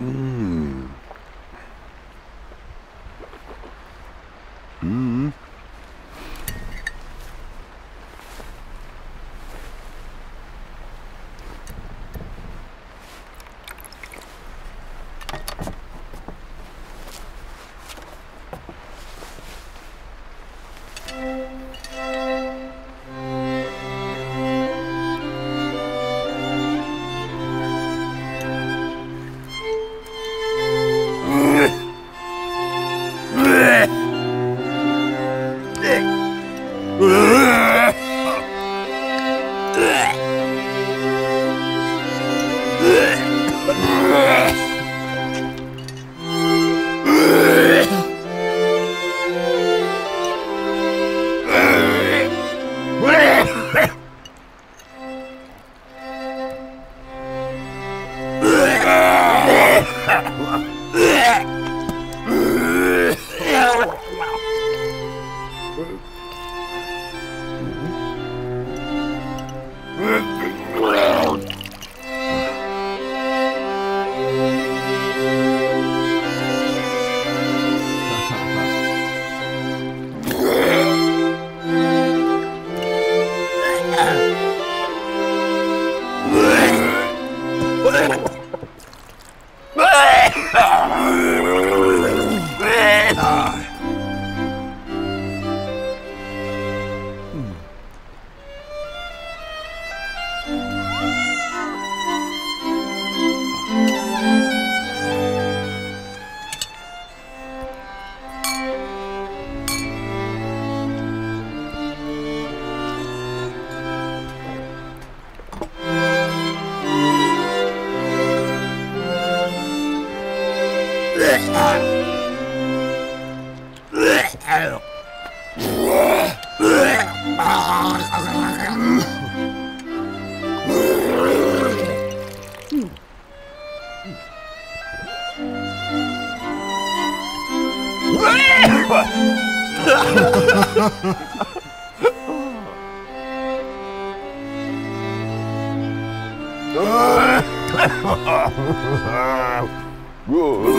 嗯。Oh, 으아!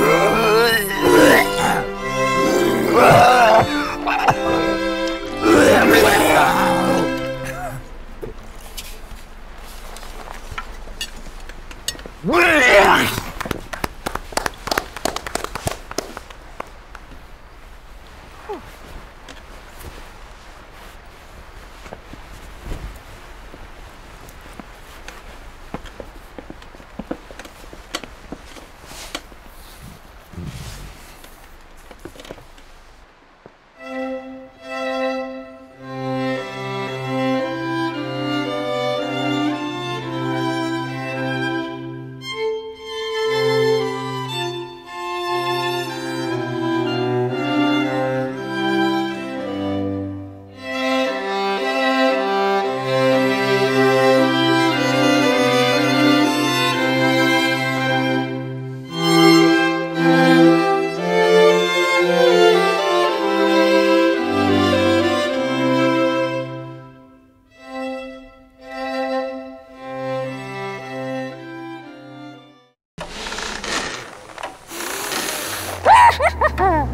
哈 哈